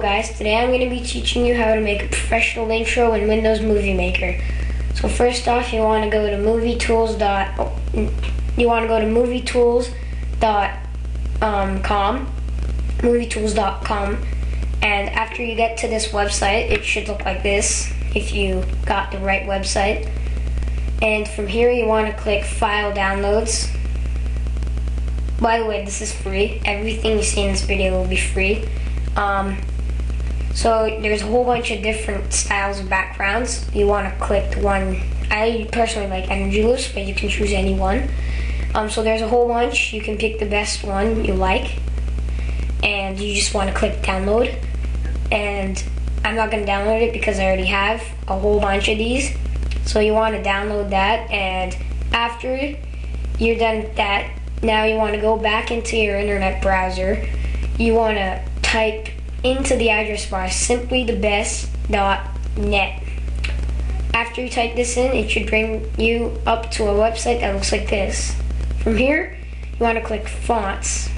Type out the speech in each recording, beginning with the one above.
Guys, today I'm going to be teaching you how to make a professional intro in Windows Movie Maker. So first off, you want to go to movietools. Dot, you want to go to movie tools. Um, com, movie movietools.com, movietools.com, and after you get to this website, it should look like this if you got the right website. And from here, you want to click File Downloads. By the way, this is free. Everything you see in this video will be free. Um, so there's a whole bunch of different styles of backgrounds. You want to click one. I personally like energy Energyless, but you can choose any one. Um, so there's a whole bunch. You can pick the best one you like, and you just want to click download. And I'm not going to download it because I already have a whole bunch of these. So you want to download that, and after you're done with that, now you want to go back into your internet browser. You want to type into the address bar simplythebest.net. After you type this in, it should bring you up to a website that looks like this. From here, you want to click fonts.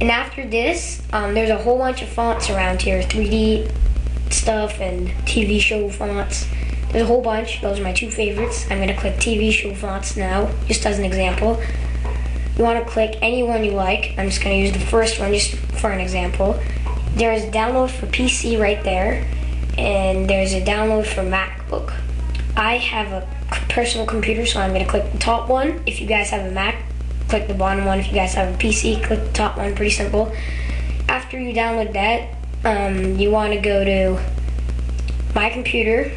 And after this, um, there's a whole bunch of fonts around here 3D stuff and TV show fonts. There's a whole bunch. Those are my two favorites. I'm going to click TV show fonts now, just as an example. You want to click any one you like. I'm just going to use the first one just for an example. There's a download for PC right there, and there's a download for MacBook. I have a personal computer, so I'm going to click the top one. If you guys have a Mac, click the bottom one. If you guys have a PC, click the top one. Pretty simple. After you download that, um, you want to go to My Computer,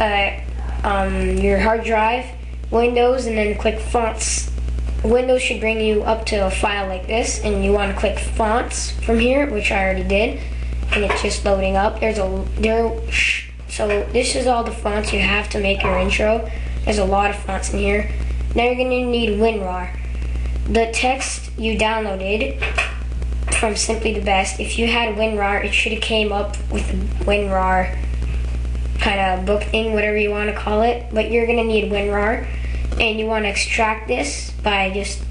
uh, um, your hard drive, Windows, and then click Fonts Windows should bring you up to a file like this, and you want to click fonts from here, which I already did, and it's just loading up. There's a there, so this is all the fonts you have to make your intro. There's a lot of fonts in here. Now you're gonna need WinRAR. The text you downloaded from Simply the Best, if you had WinRAR, it should have came up with WinRAR kind of book thing, whatever you want to call it. But you're gonna need WinRAR and you want to extract this by just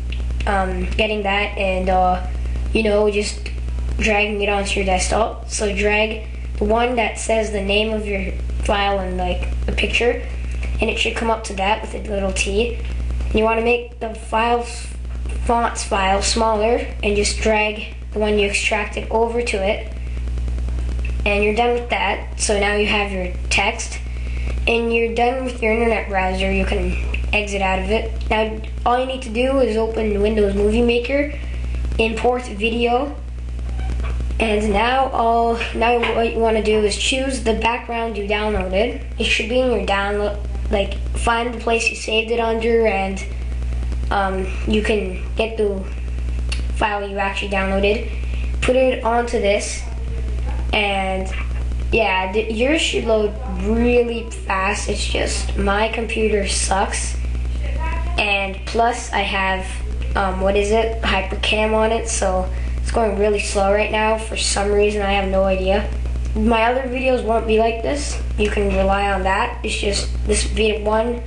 um, getting that and uh, you know just dragging it onto your desktop. So drag the one that says the name of your file and like a picture and it should come up to that with a little T. And you want to make the files fonts file smaller and just drag the one you extracted over to it. And you're done with that. So now you have your text. And you're done with your internet browser. You can exit out of it. Now, all you need to do is open Windows Movie Maker, import video, and now all now what you want to do is choose the background you downloaded. It should be in your download, like find the place you saved it under, and um, you can get the file you actually downloaded, put it onto this, and yeah, yours should load really fast. It's just my computer sucks and plus I have um, what is it? Hypercam on it so it's going really slow right now for some reason I have no idea. My other videos won't be like this. You can rely on that. It's just this be one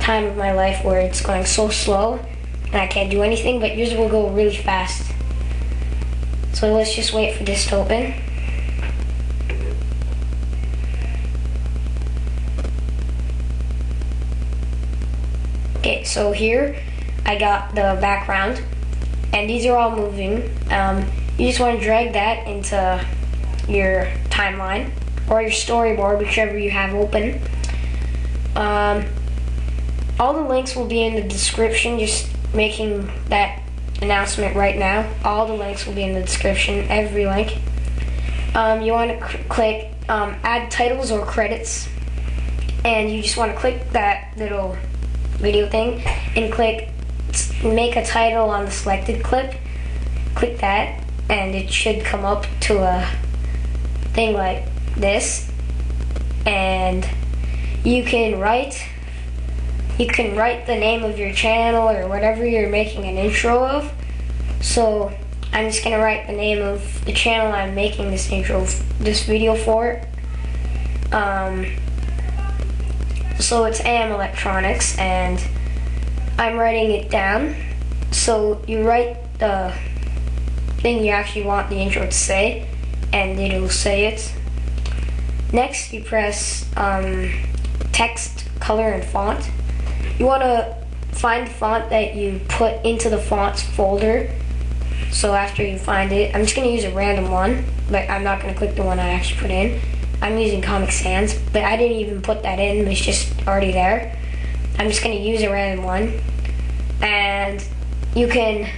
time of my life where it's going so slow and I can't do anything but yours will go really fast. So let's just wait for this to open Okay, so here I got the background, and these are all moving. Um, you just want to drag that into your timeline or your storyboard, whichever you have open. Um, all the links will be in the description, just making that announcement right now. All the links will be in the description, every link. Um, you want to click um, add titles or credits, and you just want to click that little video thing and click make a title on the selected clip. Click that and it should come up to a thing like this and you can write you can write the name of your channel or whatever you're making an intro of so I'm just gonna write the name of the channel I'm making this intro this video for um, so it's AM Electronics, and I'm writing it down. So you write the thing you actually want the intro to say, and it'll say it. Next, you press um, text, color, and font. You want to find the font that you put into the fonts folder. So after you find it, I'm just going to use a random one, but I'm not going to click the one I actually put in. I'm using Comic Sans, but I didn't even put that in, it's just already there. I'm just going to use a random one. And you can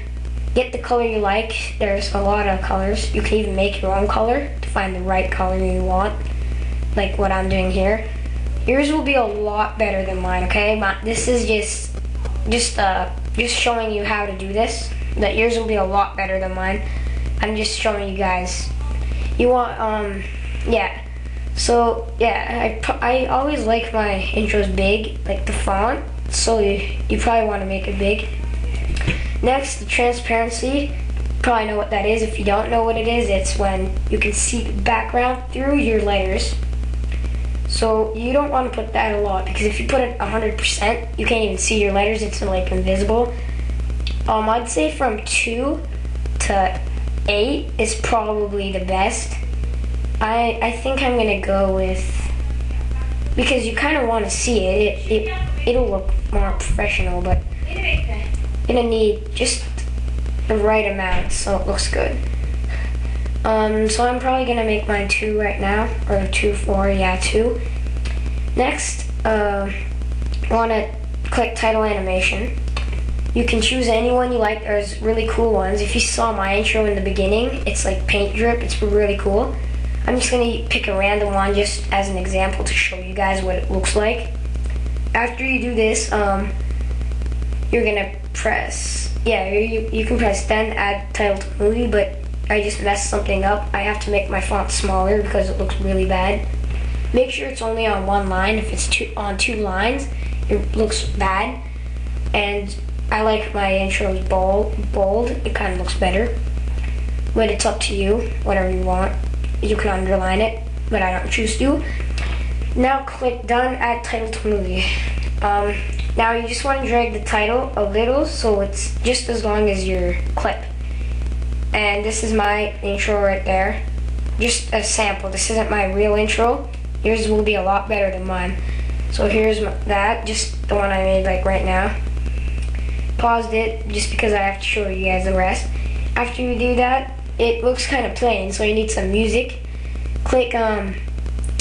get the color you like. There's a lot of colors. You can even make your own color to find the right color you want like what I'm doing here. Yours will be a lot better than mine, okay? My, this is just, just, uh, just showing you how to do this. That yours will be a lot better than mine. I'm just showing you guys. You want, um, yeah. So, yeah, I, I always like my intros big, like the font. So you, you probably want to make it big. Next, the transparency. Probably know what that is. If you don't know what it is, it's when you can see the background through your layers. So you don't want to put that a lot because if you put it 100%, you can't even see your letters. It's like invisible. Um, I'd say from two to eight is probably the best. I I think I'm gonna go with because you kind of want to see it. It it it'll look more professional, but gonna need just the right amount so it looks good. Um, so I'm probably gonna make mine two right now, or two, four, yeah, two. Next, uh, wanna click title animation. You can choose any one you like. There's really cool ones. If you saw my intro in the beginning, it's like paint drip. It's really cool. I'm just gonna pick a random one just as an example to show you guys what it looks like. After you do this, um, you're gonna press, yeah, you, you can press then add title to movie, but I just messed something up. I have to make my font smaller because it looks really bad. Make sure it's only on one line. If it's two, on two lines, it looks bad. And I like my intros bold. bold. It kind of looks better. But it's up to you, whatever you want. You can underline it, but I don't choose to. Now click done, add title to movie. Um, now you just want to drag the title a little so it's just as long as your clip. And this is my intro right there. Just a sample. This isn't my real intro. Yours will be a lot better than mine. So here's my, that, just the one I made like right now. Paused it just because I have to show you guys the rest. After you do that, it looks kind of plain, so you need some music. Click um,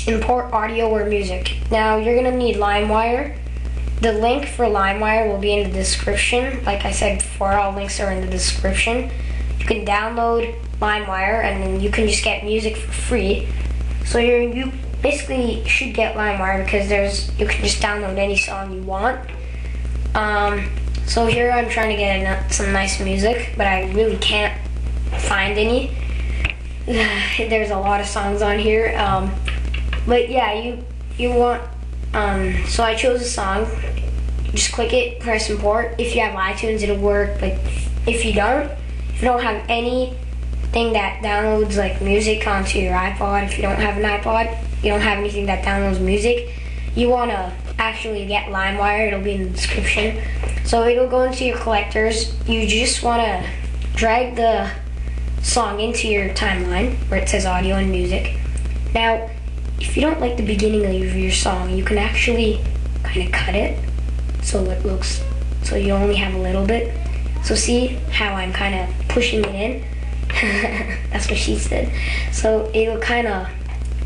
import audio or music. Now you're gonna need LimeWire. The link for LimeWire will be in the description. Like I said before, all links are in the description. You can download LimeWire and then you can just get music for free. So you you basically should get LimeWire because there's you can just download any song you want. Um, so here I'm trying to get some nice music, but I really can't find any. there's a lot of songs on here, um, but yeah, you you want. Um, so I chose a song. Just click it, press import. If you have iTunes, it'll work. But if you don't, if you don't have anything that downloads like music onto your iPod, if you don't have an iPod, you don't have anything that downloads music, you want to actually get LimeWire. It'll be in the description. So it'll go into your collectors. You just want to drag the song into your timeline where it says audio and music. Now, if you don't like the beginning of your song, you can actually kind of cut it so it looks so you only have a little bit. So see how I'm kind of pushing it in? That's what she said. So it'll kind of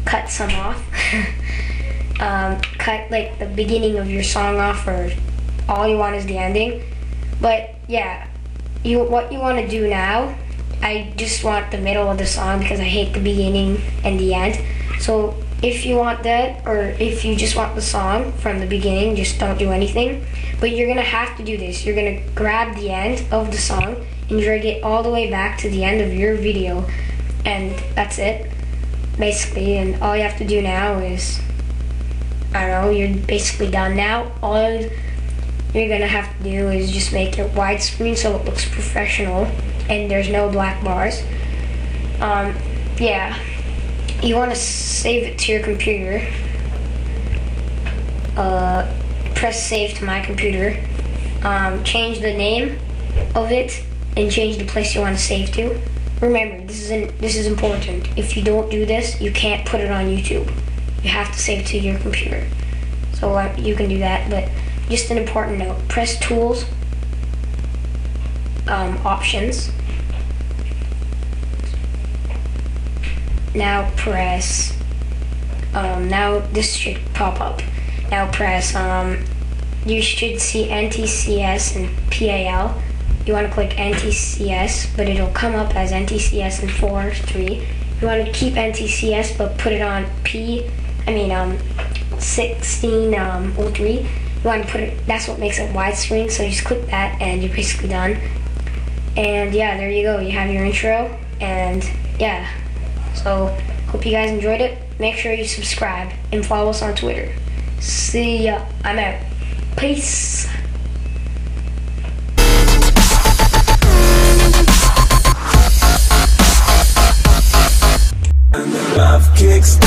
cut some off. um, cut like the beginning of your song off or all you want is the ending. But yeah, you what you want to do now, I just want the middle of the song because I hate the beginning and the end. So if you want that or if you just want the song from the beginning, just don't do anything. But you're gonna have to do this. You're gonna grab the end of the song and drag it all the way back to the end of your video. And that's it, basically. And all you have to do now is, I don't know, you're basically done now. All you're gonna have to do is just make it widescreen so it looks professional and there's no black bars. Um, yeah. You wanna save it to your computer. Uh, press save to my computer, um, change the name of it, and change the place you want to save to. remember this is an, this is important. If you don't do this, you can't put it on YouTube. You have to save to your computer. So uh, you can do that, but just an important note: press Tools, um, Options. Now press. Um, now this should pop up. Now press. Um, you should see NTCS and PAL. You want to click NTCS, but it'll come up as NTCS and 4, 3. You want to keep NTCS, but put it on P, I mean, um, 1603. Um, you want to put it, that's what makes it widescreen, so you just click that and you're basically done. And yeah, there you go. You have your intro. And yeah, so hope you guys enjoyed it. Make sure you subscribe and follow us on Twitter. See ya. I'm out. Peace. kicks